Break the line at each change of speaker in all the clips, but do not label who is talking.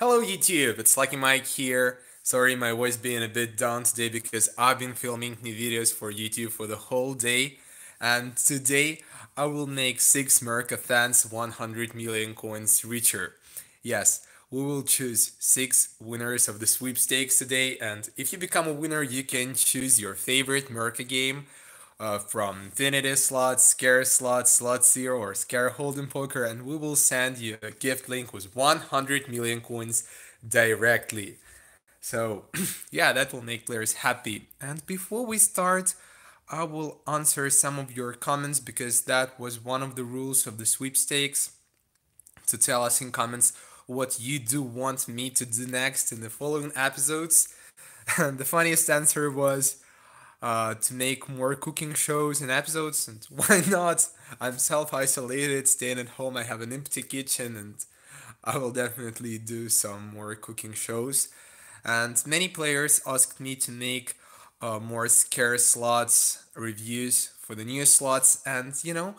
Hello YouTube, it's Lucky Mike here. Sorry my voice being a bit down today because I've been filming new videos for YouTube for the whole day. And today I will make 6 Murka fans 100 million coins richer. Yes, we will choose 6 winners of the sweepstakes today and if you become a winner you can choose your favorite Murka game uh, from Infinity Slots, Scatter Slots, Slot Zero, or Scatter Hold'em Poker, and we will send you a gift link with 100 million coins directly. So, yeah, that will make players happy. And before we start, I will answer some of your comments because that was one of the rules of the sweepstakes to tell us in comments what you do want me to do next in the following episodes. And the funniest answer was uh, to make more cooking shows and episodes. And why not? I'm self isolated, staying at home. I have an empty kitchen, and I will definitely do some more cooking shows. And many players asked me to make uh, more Scatter Slots reviews for the new slots. And you know,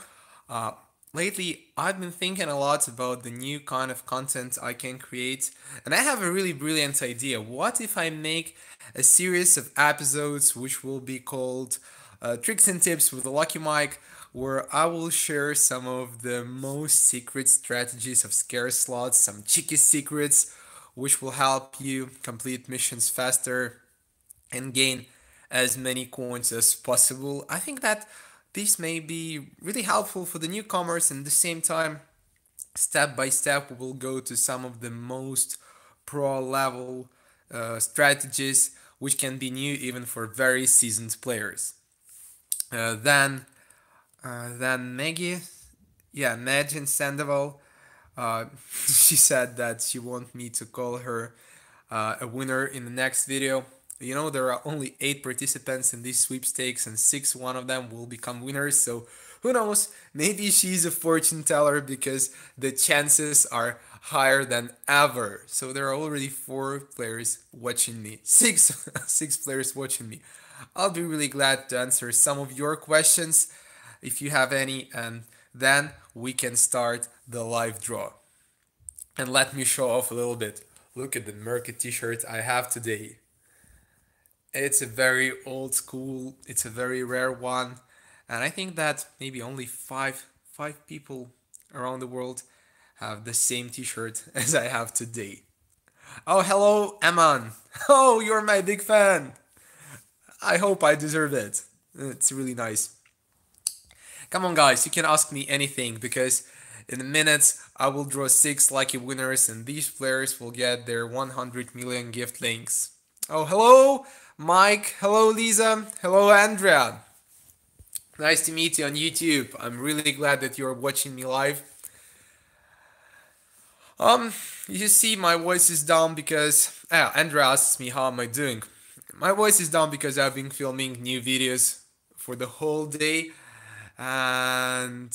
uh, lately I've been thinking a lot about the new kind of content I can create, and I have a really brilliant idea. What if I make a series of episodes which will be called uh, Tricks and Tips with the Lucky Mike, where I will share some of the most secret strategies of Scatter Slots, some cheeky secrets, which will help you complete missions faster and gain as many coins as possible. I think that this may be really helpful for the newcomers and at the same time step by step we will go to some of the most pro level uh, strategies which can be new even for very seasoned players. Uh, then uh, then Maggie, yeah, Maggie Sandoval, uh, she said that she want me to call her uh, a winner in the next video. You know, there are only eight participants in these sweepstakes, and six one of them will become winners. So who knows? Maybe she's a fortune teller because the chances are higher than ever. So there are already four players watching me. Six, six players watching me. I'll be really glad to answer some of your questions if you have any, and then we can start the live draw. And let me show off a little bit. Look at the Murka t-shirt I have today. It's a very old school, it's a very rare one, and I think that maybe only five five people around the world have the same t-shirt as I have today. Oh, hello, Eman. Oh, you're my big fan. I hope I deserve it. It's really nice. Come on, guys, you can ask me anything because in a minute I will draw six lucky winners and these players will get their 100 million gift links. Oh, hello, Mike. Hello, Lisa. Hello, Andrea. Nice to meet you on YouTube. I'm really glad that you're watching me live. Um, you see my voice is down because ah, Andrea asks me how am I doing. My voice is down because I've been filming new videos for the whole day and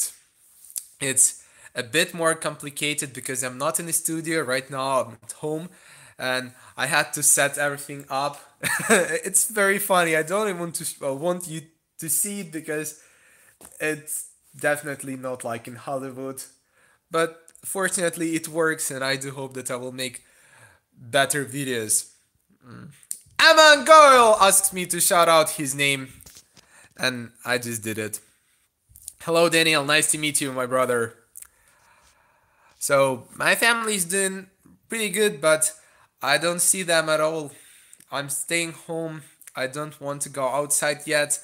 it's a bit more complicated because I'm not in the studio right now, I'm at home and I had to set everything up. it's very funny. I don't even want to uh, want you to see it because it's definitely not like in Hollywood. But fortunately it works and I do hope that I will make better videos. Mm. Aman Goel asks me to shout out his name and I just did it. Hello Daniel, nice to meet you my brother. So my family's doing pretty good but I don't see them at all. I'm staying home. I don't want to go outside yet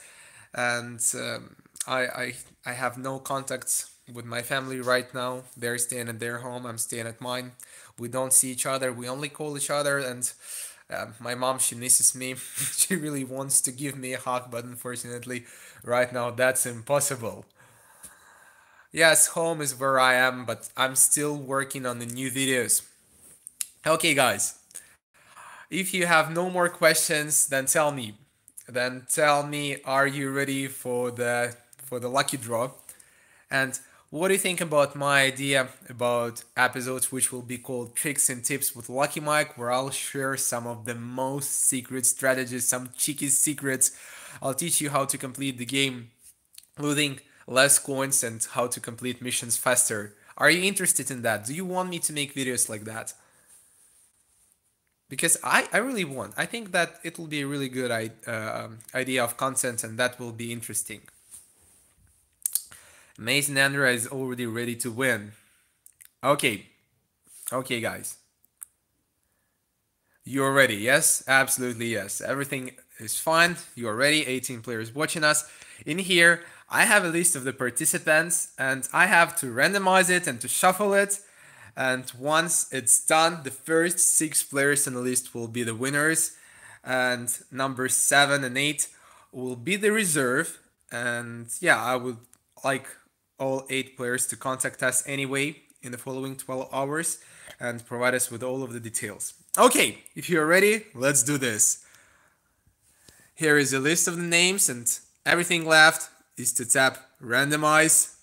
and um, I, I I have no contacts with my family right now. They're staying at their home. I'm staying at mine. We don't see each other. We only call each other. And uh, my mom, she misses me. she really wants to give me a hug, but unfortunately, right now, that's impossible. Yes, home is where I am, but I'm still working on the new videos. Okay, guys. If you have no more questions, then tell me. Then tell me, are you ready for the for the lucky draw? And what do you think about my idea about episodes which will be called Tricks and Tips with Lucky Mike, where I'll share some of the most secret strategies, some cheeky secrets. I'll teach you how to complete the game losing less coins and how to complete missions faster. Are you interested in that? Do you want me to make videos like that? Because I, I really want. I think that it will be a really good uh, idea of content and that will be interesting. Mason Andra is already ready to win. Okay. Okay, guys. You're ready, yes? Absolutely, yes. Everything is fine. You are ready. 18 players watching us. In here, I have a list of the participants and I have to randomize it and to shuffle it and once it's done, the first six players in the list will be the winners. And number seven and eight will be the reserve. And yeah, I would like all eight players to contact us anyway in the following 12 hours and provide us with all of the details. Okay, if you're ready, let's do this. Here is a list of the names and everything left is to tap randomize.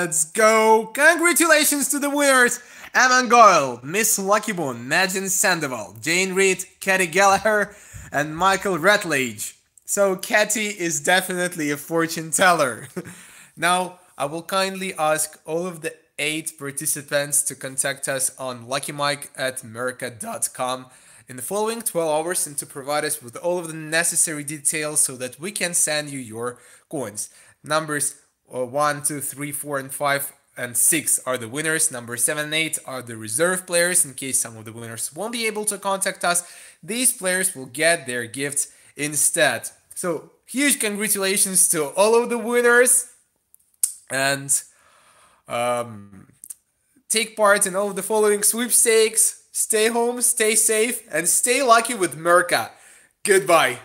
Let's go! Congratulations to the winners! Aman Goel, Miss Luckybone, Magin Sandoval, Jayne Reed, Cathy Gallagher, and Michael Ratledge. So Katie is definitely a fortune teller. now, I will kindly ask all of the eight participants to contact us on luckymike at murka.com in the following 12 hours and to provide us with all of the necessary details so that we can send you your coins. Numbers uh, 1, 2, 3, 4, and 5 and 6 are the winners. Number 7 and 8 are the reserve players in case some of the winners won't be able to contact us. These players will get their gifts instead. So, huge congratulations to all of the winners and um, take part in all of the following sweepstakes. Stay home, stay safe, and stay lucky with Murka. Goodbye.